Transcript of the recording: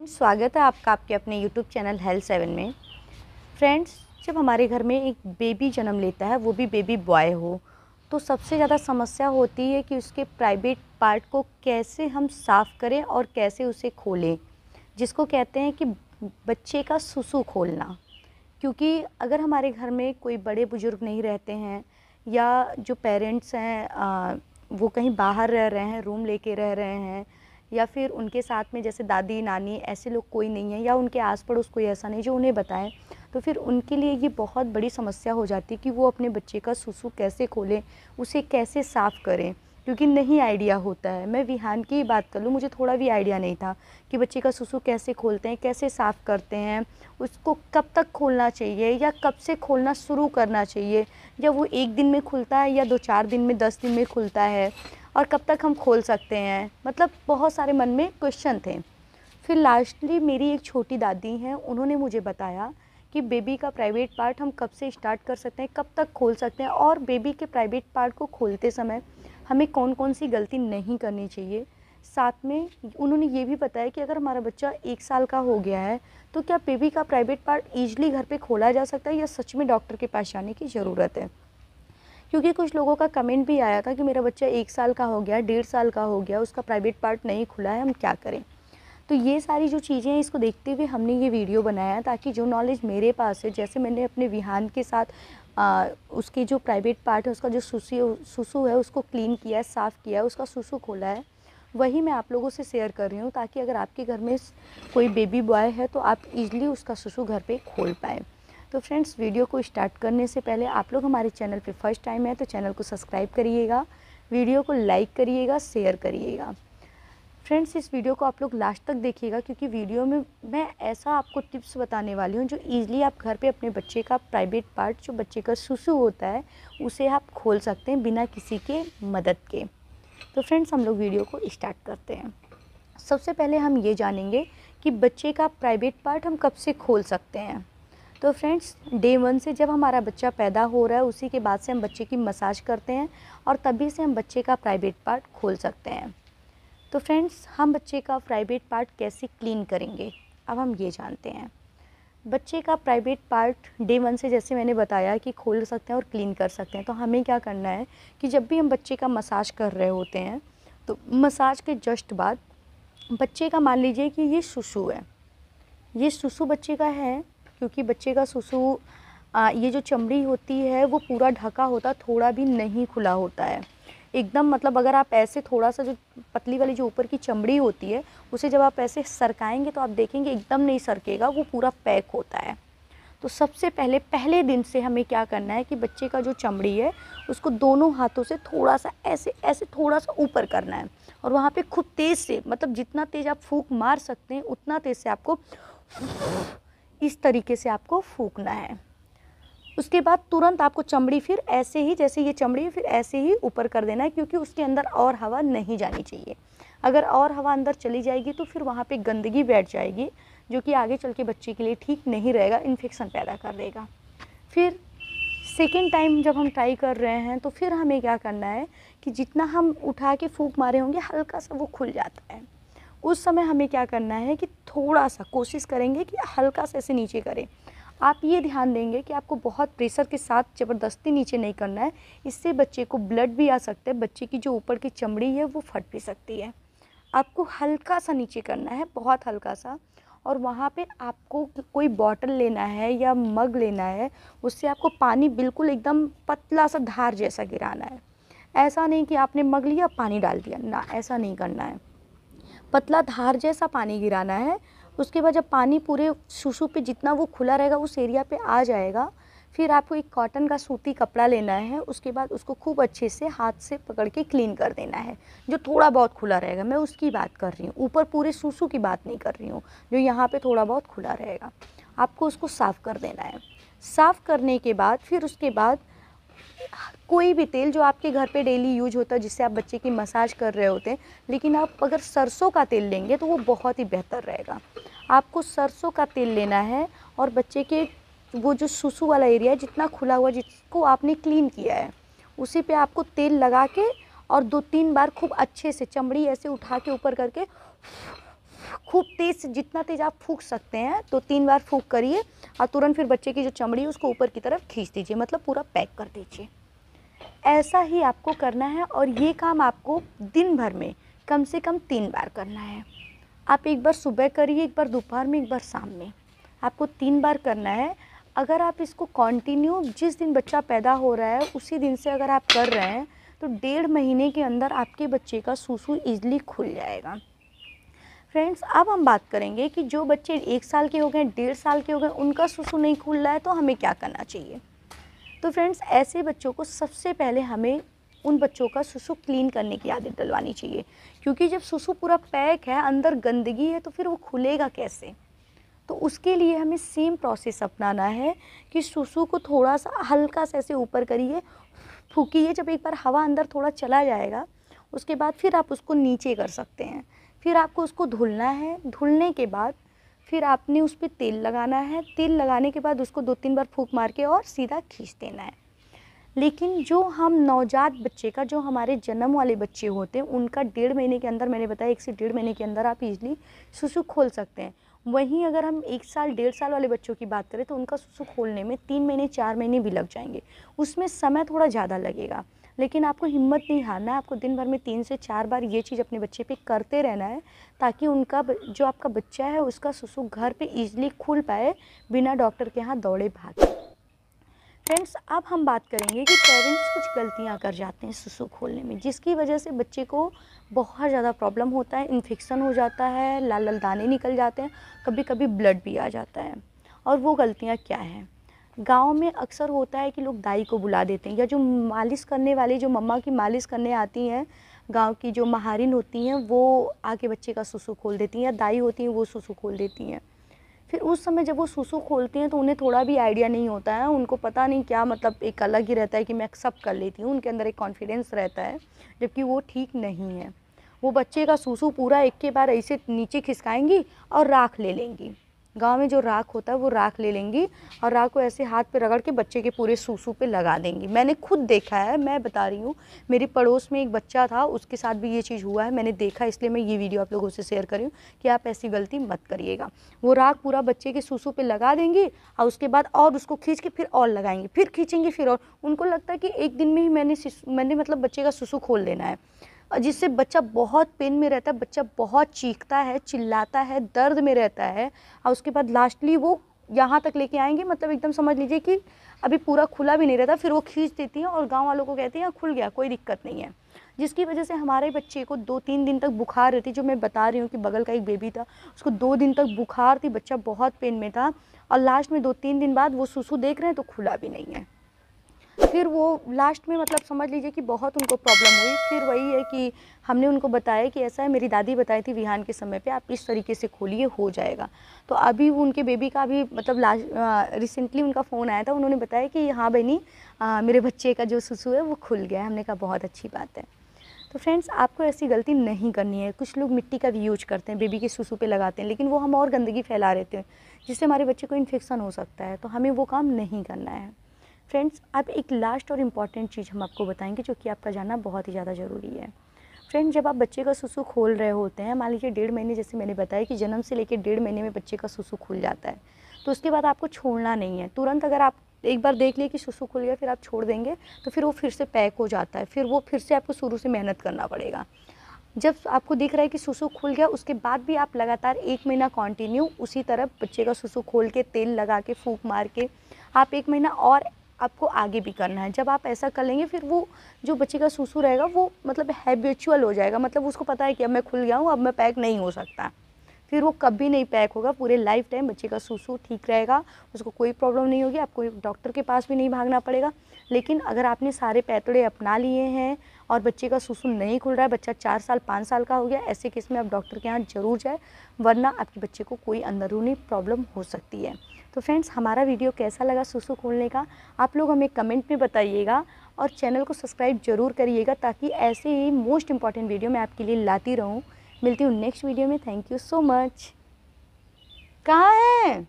स्वागत है आपका आपके अपने यूट्यूब चैनल हेल्थ सेवन में। फ्रेंड्स जब हमारे घर में एक बेबी जन्म लेता है, वो भी बेबी बॉय हो तो सबसे ज़्यादा समस्या होती है कि उसके प्राइवेट पार्ट को कैसे हम साफ़ करें और कैसे उसे खोलें, जिसको कहते हैं कि बच्चे का सुसु खोलना। क्योंकि अगर हमारे घर में कोई बड़े बुज़ुर्ग नहीं रहते हैं, या जो पेरेंट्स हैं वो कहीं बाहर रह रहे हैं रूम लेके रह रहे हैं या फिर उनके साथ में जैसे दादी, नानी ऐसे लोग कोई नहीं है या उनके आस पड़ोस कोई ऐसा नहीं जो उन्हें बताए तो फिर उनके लिए ये बहुत बड़ी समस्या हो जाती है कि वो अपने बच्चे का सुसु कैसे खोलें, उसे कैसे साफ़ करें, क्योंकि नहीं आइडिया होता है। मैं विहान की ही बात कर लूँ, मुझे थोड़ा भी आइडिया नहीं था कि बच्चे का सुसु कैसे खोलते हैं, कैसे साफ़ करते हैं, उसको कब तक खोलना चाहिए या कब से खोलना शुरू करना चाहिए, या वो एक दिन में खुलता है या दो चार दिन में, दस दिन में खुलता है। और कब तक हम खोल सकते हैं? मतलब बहुत सारे मन में क्वेश्चन थे। फिर लास्टली मेरी एक छोटी दादी हैं, उन्होंने मुझे बताया कि बेबी का प्राइवेट पार्ट हम कब से स्टार्ट कर सकते हैं, कब तक खोल सकते हैं और बेबी के प्राइवेट पार्ट को खोलते समय हमें कौन कौन सी गलती नहीं करनी चाहिए। साथ में उन्होंने ये भी बताया कि अगर हमारा बच्चा एक साल का हो गया है तो क्या बेबी का प्राइवेट पार्ट ईजली घर पे खोला जा सकता है या सच में डॉक्टर के पास जाने की ज़रूरत है? क्योंकि कुछ लोगों का कमेंट भी आया था कि मेरा बच्चा एक साल का हो गया डेढ़ साल का हो गया उसका प्राइवेट पार्ट नहीं खुला है हम क्या करें? तो ये सारी जो चीज़ें हैं इसको देखते हुए हमने ये वीडियो बनाया ताकि जो नॉलेज मेरे पास है जैसे मैंने अपने विहान के साथ आ, उसके जो प्राइवेट पार्ट है उसका जो सुसु सुसु है उसको क्लीन किया है साफ़ किया है उसका सुसु खोला है वही मैं आप लोगों से शेयर कर रही हूँ ताकि अगर आपके घर में कोई बेबी बॉय है तो आप इजली उसका सुसु घर पे खोल पाएँ। तो फ्रेंड्स, वीडियो को स्टार्ट करने से पहले आप लोग हमारे चैनल पे फ़र्स्ट टाइम है तो चैनल को सब्सक्राइब करिएगा, वीडियो को लाइक करिएगा, शेयर करिएगा। फ्रेंड्स, इस वीडियो को आप लोग लास्ट तक देखिएगा क्योंकि वीडियो में मैं ऐसा आपको टिप्स बताने वाली हूँ जो ईज़िली आप घर पे अपने बच्चे का प्राइवेट पार्ट जो बच्चे का सुसु होता है, उसे आप खोल सकते हैं बिना किसी के मदद के। तो फ्रेंड्स, हम लोग वीडियो को स्टार्ट करते हैं। सबसे पहले हम ये जानेंगे कि बच्चे का प्राइवेट पार्ट हम कब से खोल सकते हैं। तो फ्रेंड्स, डे वन से जब हमारा बच्चा पैदा हो रहा है, उसी के बाद से हम बच्चे की मसाज करते हैं और तभी से हम बच्चे का प्राइवेट पार्ट खोल सकते हैं। तो फ्रेंड्स, हम बच्चे का प्राइवेट पार्ट कैसे क्लीन करेंगे? अब हम ये जानते हैं। बच्चे का प्राइवेट पार्ट डे वन से जैसे मैंने बताया कि खोल सकते हैं और क्लीन कर सकते हैं। तो हमें क्या करना है कि जब भी हम बच्चे का मसाज कर रहे होते हैं तो मसाज के जस्ट बाद बच्चे का मान लीजिए कि ये सुसु है। ये सुसु बच्चे का है क्योंकि बच्चे का सुसु ये जो चमड़ी होती है, वो पूरा ढका होता, थोड़ा भी नहीं खुला होता है। एकदम मतलब अगर आप ऐसे थोड़ा सा जो पतली वाली जो ऊपर की चमड़ी होती है, उसे जब आप ऐसे सरकाएँगे तो आप देखेंगे एकदम नहीं सरकेगा, वो पूरा पैक होता है। तो सबसे पहले पहले दिन से हमें क्या करना है कि बच्चे का जो चमड़ी है, उसको दोनों हाथों से थोड़ा सा ऐसे ऐसे थोड़ा सा ऊपर करना है। और वहाँ पे खूब तेज़ से मतलब जितना तेज़ आप फूक मार सकते हैं, उतना तेज़ से आपको इस तरीके से आपको फूकना है। उसके बाद तुरंत आपको चमड़ी फिर ऐसे ही, जैसे ये चमड़ी फिर ऐसे ही ऊपर कर देना है, क्योंकि उसके अंदर और हवा नहीं जानी चाहिए। अगर और हवा अंदर चली जाएगी तो फिर वहाँ पे गंदगी बैठ जाएगी, जो कि आगे चल के बच्चे के लिए ठीक नहीं रहेगा इन्फेक्शन पैदा कर देगा। फिर सेकेंड टाइम जब हम ट्राई कर रहे हैं तो फिर हमें क्या करना है कि जितना हम उठा के फूक मारे होंगे, हल्का सा वो खुल जाता है। उस समय हमें क्या करना है कि थोड़ा सा कोशिश करेंगे कि हल्का सा ऐसे नीचे करें। आप ये ध्यान देंगे कि आपको बहुत प्रेशर के साथ ज़बरदस्ती नीचे नहीं करना है। इससे बच्चे को ब्लड भी आ सकता है, बच्चे की जो ऊपर की चमड़ी है वो फट भी सकती है। आपको हल्का सा नीचे करना है, बहुत हल्का सा, और वहाँ पे आपको कोई बॉटल लेना है या मग लेना है, उससे आपको पानी बिल्कुल एकदम पतला सा धार जैसा गिराना है। ऐसा नहीं कि आपने मग लिया, पानी डाल दिया। ना, ऐसा नहीं करना है। पतला धार जैसा पानी गिराना है। उसके बाद जब पानी पूरे सुसु पे जितना वो खुला रहेगा, उस एरिया पे आ जाएगा। फिर आपको एक कॉटन का सूती कपड़ा लेना है। उसके बाद उसको खूब अच्छे से हाथ से पकड़ के क्लीन कर देना है। जो थोड़ा बहुत खुला रहेगा, मैं उसकी बात कर रही हूँ। ऊपर पूरे सुसु की बात नहीं कर रही हूँ। जो यहाँ पे थोड़ा बहुत खुला रहेगा। आपको उसको साफ़ कर देना है। साफ़ करने के बाद, फिर उसके बाद कोई भी तेल जो आपके घर पे डेली यूज़ होता है, जिससे आप बच्चे की मसाज कर रहे होते हैं, लेकिन आप अगर सरसों का तेल लेंगे तो वो बहुत ही बेहतर रहेगा। आपको सरसों का तेल लेना है और बच्चे के वो जो सुसु वाला एरिया है, जितना खुला हुआ, जिसको आपने क्लीन किया है, उसी पे आपको तेल लगा के और दो तीन बार खूब अच्छे से चमड़ी ऐसे उठा के ऊपर करके खूब तेज़, जितना तेज़ आप फूक सकते हैं तो तीन बार फूक करिए और तुरंत फिर बच्चे की जो चमड़ी है, उसको ऊपर की तरफ़ खींच दीजिए मतलब पूरा पैक कर दीजिए। ऐसा ही आपको करना है और ये काम आपको दिन भर में कम से कम तीन बार करना है। आप एक बार सुबह करिए, एक बार दोपहर में, एक बार शाम में। आपको तीन बार करना है। अगर आप इसको कंटिन्यू जिस दिन बच्चा पैदा हो रहा है, उसी दिन से अगर आप कर रहे हैं तो डेढ़ महीने के अंदर आपके बच्चे का सूसू ईजिली खुल जाएगा। फ्रेंड्स अब हम बात करेंगे कि जो बच्चे एक साल के हो गए, डेढ़ साल के हो गए, उनका सुसु नहीं खुल रहा है तो हमें क्या करना चाहिए? तो फ्रेंड्स ऐसे बच्चों को सबसे पहले हमें उन बच्चों का सुसु क्लीन करने की आदत डलवानी चाहिए। क्योंकि जब सुसु पूरा पैक है, अंदर गंदगी है तो फिर वो खुलेगा कैसे? तो उसके लिए हमें सेम प्रोसेस अपनाना है कि सुसु को थोड़ा सा हल्का सा ऐसे ऊपर करिए, फूकिए, जब एक बार हवा अंदर थोड़ा चला जाएगा, उसके बाद फिर आप उसको नीचे कर सकते हैं। फिर आपको उसको धुलना है। धुलने के बाद फिर आपने उस पर तेल लगाना है। तेल लगाने के बाद उसको दो तीन बार फूक मार के और सीधा खींच देना है। लेकिन जो हम नवजात बच्चे का, जो हमारे जन्म वाले बच्चे होते हैं, उनका डेढ़ महीने के अंदर, मैंने बताया, एक से डेढ़ महीने के अंदर आप इजली सुसु खोल सकते हैं। वहीं अगर हम एक साल, डेढ़ साल वाले बच्चों की बात करें तो उनका सुसु खोलने में तीन महीने, चार महीने भी लग जाएँगे। उसमें समय थोड़ा ज़्यादा लगेगा। लेकिन आपको हिम्मत नहीं हारना आपको दिन भर में तीन से चार बार ये चीज़ अपने बच्चे पे करते रहना है, ताकि उनका जो आपका बच्चा है, उसका सुसु घर पे ईजिली खुल पाए, बिना डॉक्टर के यहाँ दौड़े भागे। फ्रेंड्स अब हम बात करेंगे कि पेरेंट्स कुछ गलतियाँ कर जाते हैं सुसु खोलने में, जिसकी वजह से बच्चे को बहुत ज़्यादा प्रॉब्लम होता है इन्फेक्शन हो जाता है लाल लाल दाने निकल जाते हैं कभी कभी ब्लड भी आ जाता है। और वो गलतियाँ क्या हैं? गाँव में अक्सर होता है कि लोग दाई को बुला देते हैं, या जो मालिश करने वाली, जो मम्मा की मालिश करने आती हैं, गाँव की जो महारिन होती हैं, वो आके बच्चे का सुसु खोल देती हैं, या दाई होती हैं, वो सुसु खोल देती हैं। फिर उस समय जब वो सुसु खोलती हैं तो उन्हें थोड़ा भी आइडिया नहीं होता है, उनको पता नहीं क्या मतलब एक अलग ही रहता है कि मैं एक्सेप्ट कर लेती हूँ, उनके अंदर एक कॉन्फिडेंस रहता है, जबकि वो ठीक नहीं है। वो बच्चे का सुसु पूरा एक के बार ऐसे नीचे खिसकाएँगी और राख ले लेंगी। गाँव में जो राख होता है, वो राख ले लेंगी और राख को ऐसे हाथ पे रगड़ के बच्चे के पूरे सूसू पे लगा देंगी। मैंने खुद देखा है, मैं बता रही हूँ, मेरी पड़ोस में एक बच्चा था, उसके साथ भी ये चीज़ हुआ है, मैंने देखा, इसलिए मैं ये वीडियो आप लोगों से शेयर करी हूँ कि आप ऐसी गलती मत करिएगा। वो राख पूरा बच्चे के सूसू पर लगा देंगी और उसके बाद और उसको खींच के फिर और लगाएँगी, फिर खींचेंगी फिर और। उनको लगता है कि एक दिन में ही मैंने मैंने मतलब बच्चे का सुसु खोल देना है। जिससे बच्चा बहुत पेन में रहता है, बच्चा बहुत चीखता है, चिल्लाता है, दर्द में रहता है, और उसके बाद लास्टली वो यहाँ तक लेके आएँगे। मतलब एकदम समझ लीजिए कि अभी पूरा खुला भी नहीं रहता, फिर वो खींच देती हैं और गाँव वालों को कहती हैं खुल गया, कोई दिक्कत नहीं है। जिसकी वजह से हमारे बच्चे को दो तीन दिन तक बुखार रहती, जो मैं बता रही हूँ कि बगल का एक बेबी था, उसको दो दिन तक बुखार थी, बच्चा बहुत पेन में था, और लास्ट में दो तीन दिन बाद वो सुसु देख रहे हैं तो खुला भी नहीं है। फिर वो लास्ट में मतलब समझ लीजिए कि बहुत उनको प्रॉब्लम हुई। फिर वही है कि हमने उनको बताया कि ऐसा है, मेरी दादी बताई थी विहान के समय पे, आप इस तरीके से खोलिए, हो जाएगा। तो अभी उनके बेबी का भी मतलब लास्ट रिसेंटली उनका फ़ोन आया था, उन्होंने बताया कि हाँ बहनी मेरे बच्चे का जो सुसु है वो खुल गया हमने कहा, बहुत अच्छी बात है। तो फ्रेंड्स आपको ऐसी गलती नहीं करनी है। कुछ लोग मिट्टी का भी यूज़ करते हैं बेबी के सुसु पे लगाते हैं, लेकिन वो हम और गंदगी फैला रहते हैं जिससे हमारे बच्चे को इन्फेक्शन हो सकता है। तो हमें वो काम नहीं करना है। फ्रेंड्स अब एक लास्ट और इंपॉर्टेंट चीज़ हम आपको बताएँगे जो कि आपका जानना बहुत ही ज़्यादा ज़रूरी है। फ्रेंड्स जब आप बच्चे का सुसु खोल रहे होते हैं, मान लीजिए डेढ़ महीने जैसे मैंने बताया कि जन्म से लेकर डेढ़ महीने में बच्चे का सुसु खुल जाता है तो उसके बाद आपको छोड़ना नहीं है। तुरंत अगर आप एक बार देख लिए कि सुसु खुल गया, फिर आप छोड़ देंगे तो फिर वो फिर से पैक हो जाता है। फिर वो फिर से आपको शुरू से मेहनत करना पड़ेगा। जब आपको दिख रहा है कि सुसु खुल गया, उसके बाद भी आप लगातार एक महीना कंटिन्यू उसी तरह बच्चे का सुसु खोल के, तेल लगा के, फूक मार के, आप एक महीना और आपको आगे भी करना है। जब आप ऐसा कर लेंगे, फिर वो जो बच्चे का सूसू रहेगा, वो मतलब हैबिचुअल हो जाएगा। मतलब उसको पता है कि अब मैं खुल गया हूँ, अब मैं पैक नहीं हो सकता। फिर वो कभी नहीं पैक होगा, पूरे लाइफ टाइम बच्चे का सूसू ठीक रहेगा। उसको कोई प्रॉब्लम नहीं होगी, आपको डॉक्टर के पास भी नहीं भागना पड़ेगा। लेकिन अगर आपने सारे पैतड़े अपना लिए हैं और बच्चे का सुसु नहीं खुल रहा है, बच्चा चार साल, पाँच साल का हो गया, ऐसे केस में आप डॉक्टर के यहाँ ज़रूर जाए, वरना आपके बच्चे को कोई अंदरूनी प्रॉब्लम हो सकती है। तो फ्रेंड्स, हमारा वीडियो कैसा लगा सुसु खोलने का, आप लोग हमें कमेंट में बताइएगा और चैनल को सब्सक्राइब ज़रूर करिएगा ताकि ऐसे ही मोस्ट इंपॉर्टेंट वीडियो मैं आपके लिए लाती रहूँ। मिलती हूँ नेक्स्ट वीडियो में। Thank you so much. कहाँ है?